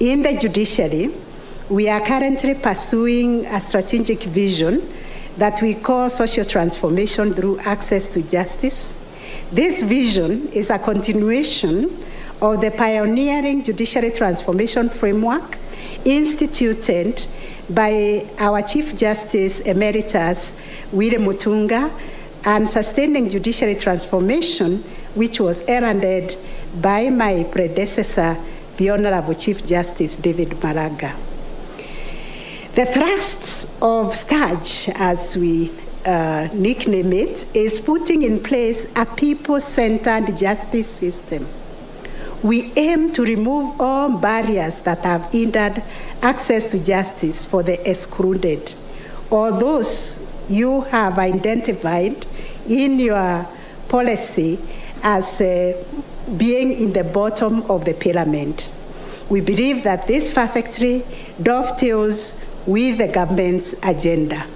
In the judiciary, we are currently pursuing a strategic vision that we call social transformation through access to justice. This vision is a continuation of the pioneering judiciary transformation framework instituted by our Chief Justice Emeritus William Mutunga and sustaining judiciary transformation, which was heralded by my predecessor, the Honorable Chief Justice David Maraga. The thrust of STAJ, as we uh, nickname it, is putting in place a people centered justice system. We aim to remove all barriers that have hindered access to justice for the excluded or those you have identified in your policy as uh, being in the bottom of the pyramid. We believe that this perfectly dovetails with the government's agenda.